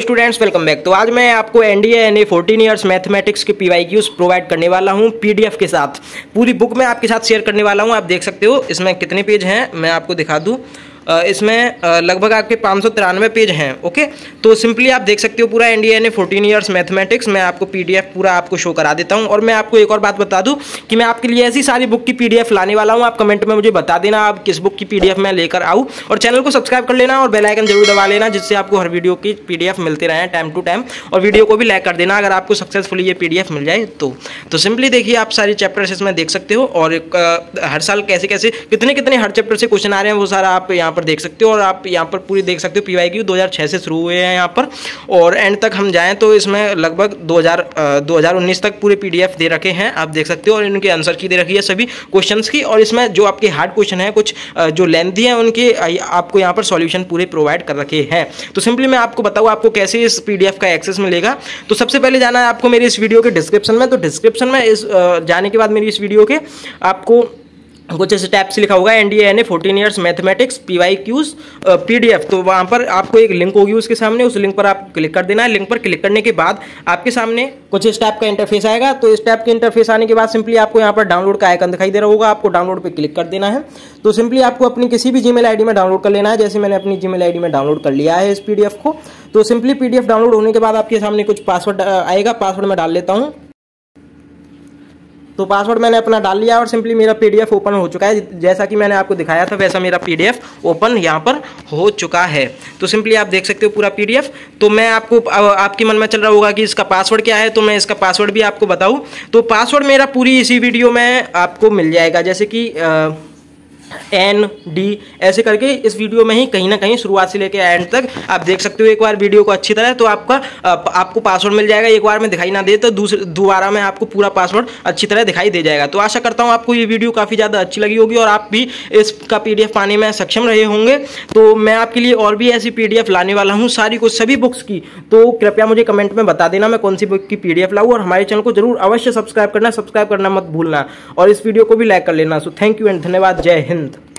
Students welcome back तो आज मैं आपको NDA N A fourteen years mathematics के पीवाई क्यूज प्रोवाइड करने वाला हूँ पीडीएफ के साथ। पूरी बुक मैं आपके साथ शेयर करने वाला हूँ, आप देख सकते हो। इसमें कितने पेज हैं, मैं आपको दिखा दूँ। इसमें लगभग आपके पाँच सौ तिरानवे पेज हैं, ओके? तो सिंपली आप देख सकते हो पूरा N D N A fourteen years mathematics मैं आपको पीडीएफ पूरा आपको शो करा देता हूँ। और मैं आपको एक और बात बता दूँ कि मैं आपके लिए ऐसी सारी बुक की पीडीएफ लाने वाला हूँ, आप कमेंट में मुझे बता देना आप किस बुक की पीडीएफ मैं लेकर आऊँ। और चैनल को सब्सक्राइब कर लेना और बेलाइकन ज़रूर दबा लेना, जिससे आपको हर वीडियो की पीडीएफ मिलते रहे टाइम टू टाइम और वीडियो को भी लाइक कर देना, अगर आपको सक्सेसफुली ये पीडीएफ मिल जाए तो। तो सिंपली देखिए, आप सारी चैप्टर्स इसमें देख सकते हो और हर साल कैसे कैसे कितने कितने हर चैप्टर से क्वेश्चन आ रहे हैं, वो सारा आप यहाँ पर देख सकते हो और आप यहाँ पर पूरी देख सकते हो पी वाई क्यू दो से शुरू हुए हैं यहाँ पर और एंड तक हम जाएँ तो इसमें लगभग दो हज़ार तक पूरे पीडीएफ दे रखे हैं। आप देख सकते हो और इनके आंसर की दे रखी है सभी क्वेश्चन की और इसमें जो आपके हार्ड क्वेश्चन है, कुछ जो लेंथी हैं, उनके आपको यहाँ पर सॉल्यूशन पूरे प्रोवाइड कर रखे हैं। तो सिंपली मैं आपको बताऊँ आपको कैसे इस पीडीएफ का एक्सेस मिलेगा। तो सबसे पहले जाना है आपको मेरी इस वीडियो के डिस्क्रिप्शन में। तो डिस्क्रिप्शन में इस जाने के बाद मेरी इस वीडियो के आपको कुछ ऐसे टैप से लिखा होगा N D N A fourteen years mathematics P Y Qs P D F तो वहाँ पर आपको एक लिंक होगी उसके सामने, उस लिंक पर आप क्लिक कर देना। है लिंक पर क्लिक करने के बाद आपके सामने कुछ इस टाइप का इंटरफेस आएगा। तो इस टाइप के इंटरफेस आने के बाद सिंपली आपको यहाँ पर डाउनलोड का आइकन दिखाई दे रहा होगा। आपको डाउनलोड पर क्लिक कर देना है। तो सिंपली आपको अपनी किसी भी जी मेल में डाउनलोड कर लेना है। जैसे मैंने अपनी जी मेल में डाउनलोड कर लिया है इस पीडीएफ को। तो सिंपली पीडीएफ डाउनलोड होने के बाद आपके सामने कुछ पासवर्ड आएगा। पासवर्ड मैं डाल लेता हूँ। तो पासवर्ड मैंने अपना डाल लिया और सिंपली मेरा पीडीएफ ओपन हो चुका है। जैसा कि मैंने आपको दिखाया था, वैसा मेरा पीडीएफ ओपन यहाँ पर हो चुका है। तो सिंपली आप देख सकते हो पूरा पीडीएफ तो मैं आपको आपके मन में चल रहा होगा कि इसका पासवर्ड क्या है तो मैं इसका पासवर्ड भी आपको बताऊँ। तो पासवर्ड मेरा पूरी इसी वीडियो में आपको मिल जाएगा। जैसे कि एन डी ऐसे करके इस वीडियो में ही कहीं ना कहीं शुरुआत से लेकर एंड तक आप देख सकते हो एक बार वीडियो को अच्छी तरह तो आपका आपको पासवर्ड मिल जाएगा। एक बार में दिखाई ना दे तो दूसरे दोबारा में आपको पूरा पासवर्ड अच्छी तरह दिखाई दे जाएगा। तो आशा करता हूँ आपको ये वीडियो काफ़ी ज़्यादा अच्छी लगी होगी और आप भी इसका पीडीएफ पाने में सक्षम रहे होंगे। तो मैं आपके लिए और भी ऐसी पीडीएफ लाने वाला हूँ, सारी कुछ सभी बुक्स की। तो कृपया मुझे कमेंट में बता देना मैं कौन सी बुक की पी लाऊँ और हमारे चैनल को ज़रूर अवश्य सब्सक्राइब करना सब्सक्राइब करना मत भूलना। और इस वीडियो को भी लाइक कर लेना। सो थैंक यू एंड धन्यवाद। जय हिंद। strength